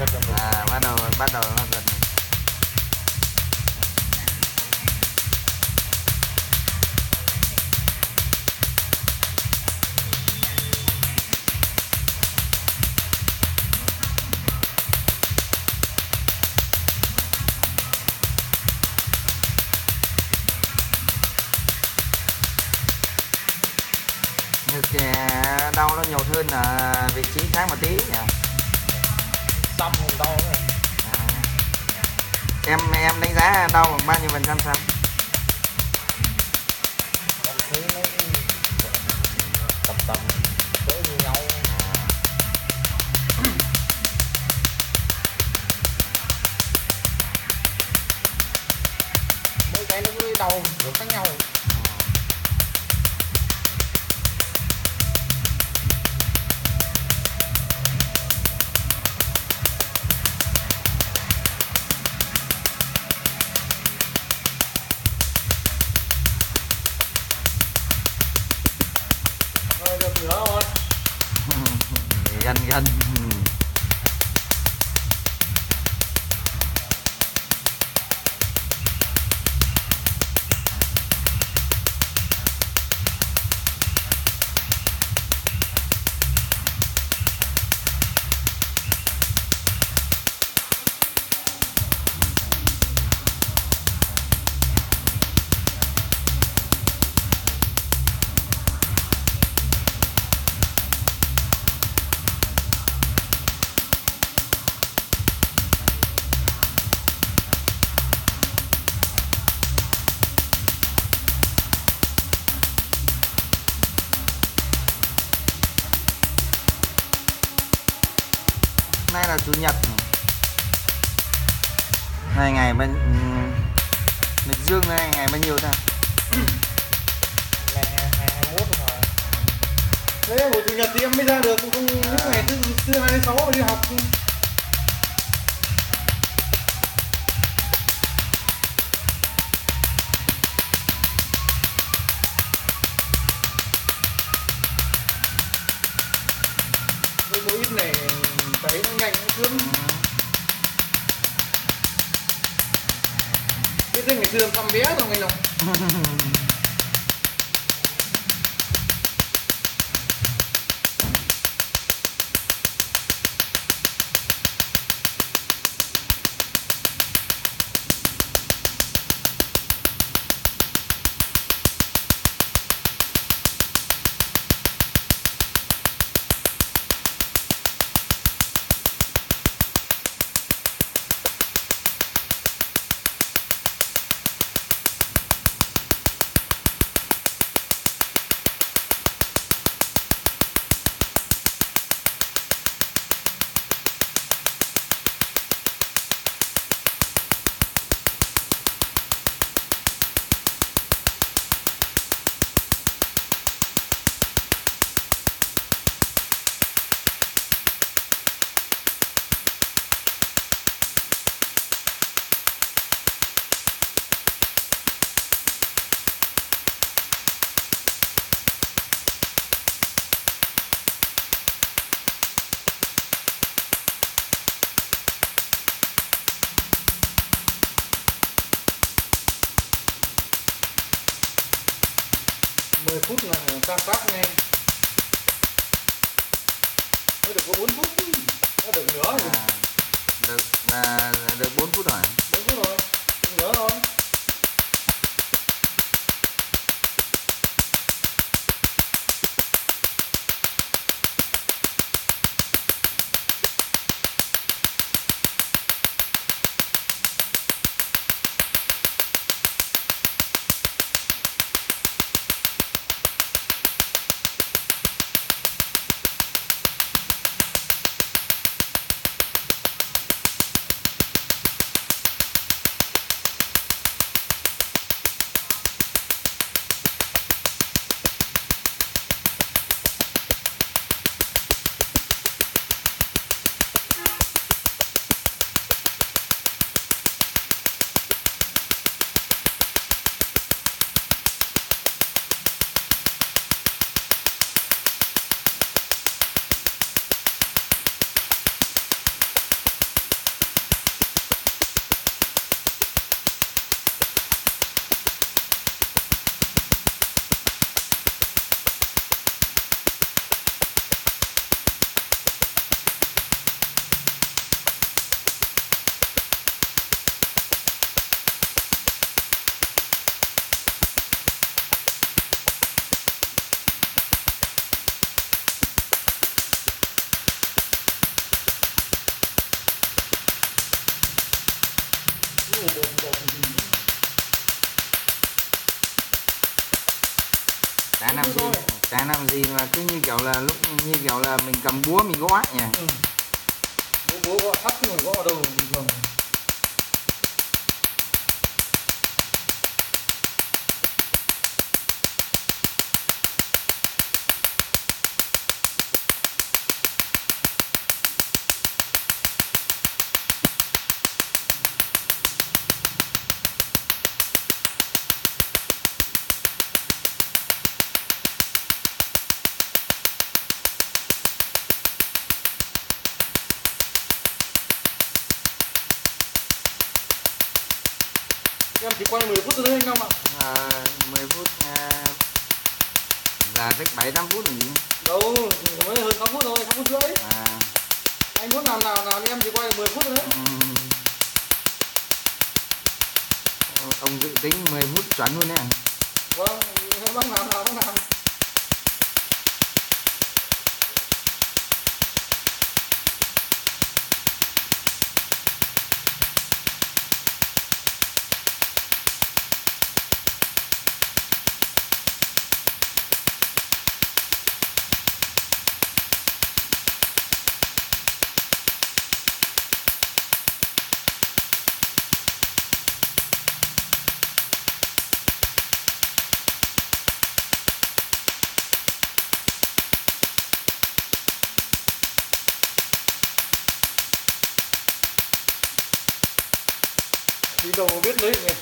giật rồi à bắt đầu bắt đầu nó giật này. Ngực đau nó nhiều hơn là vị trí khác một tí nhỉ tâm đâu À. em em đánh giá đau bằng bao nhiêu phần trăm sao là chủ nhật này ngày bên ừ, mình dương này ngày bao nhiêu ta? Ngày hai mốt thế buổi chủ nhật thì em mới ra được không những ngày thứ thứ hai sáu mà đi học xương biết thế ngày xưa thăm bé rồi anh Long mười phút là tan tác ngay. Mới được có 4 phút. Nó được nữa rồi. À, được à, được 4 phút rồi. 4 phút chả làm gì chả làm gì mà cứ như kiểu là lúc như kiểu là mình cầm búa mình gõ nhỉ? Ừ. bố gõ sắt chứ mà gõ ở đâu bình thường em chỉ quay 10 phút thôi đấy anh Long ạ. À, 10 phút à, giờ chắc 7 8 phút rồi nhỉ? Đâu mới hơn 6 phút thôi 6 phút rưỡi. À, anh muốn làm nào làm em chỉ quay 10 phút thôi đấy. Ừm. ông dự tính 10 phút chuẩn luôn nha vâng bác làm nào bác làm đi đâu biết lấy này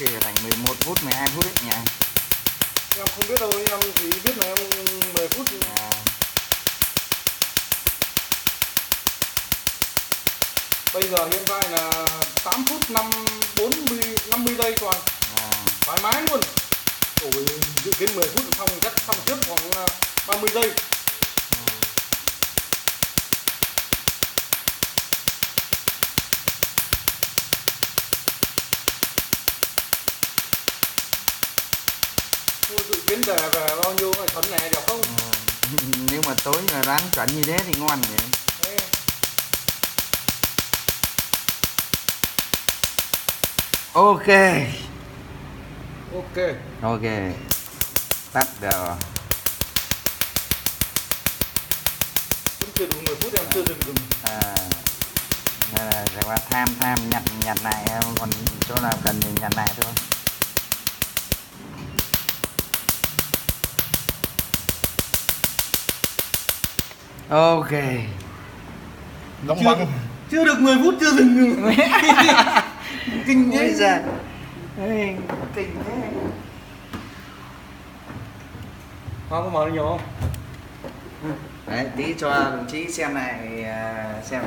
là thành 11 phút 12 phút đấy nhỉ? Em không biết đâu em chỉ biết là em 10 phút. À, bây giờ hiện tại là 8 phút 5 40 50 giây toàn. À, thoải mái luôn. Ôi dự kiến 10 phút xong chắc xong trước khoảng à, 30 giây Kiến về về bao nhiêu cái thuần này được không? Ừ. nếu mà tối mà đoán chuẩn như thế thì ngon nhỉ ok. Ok. Ok. Tắt rồi cũng chưa đủ 10 phút em chưa dừng dừng à là sẽ qua tham tham nhặt nhặt lại còn chỗ nào cần thì nhặt lại thôi ok. Đóng băng. chưa được 10 phút chưa dừng. Kinh thế. Giời. Ê, kinh thế. Hoa có mở nhiều không? Đấy tí cho đồng chí xem lại à, xem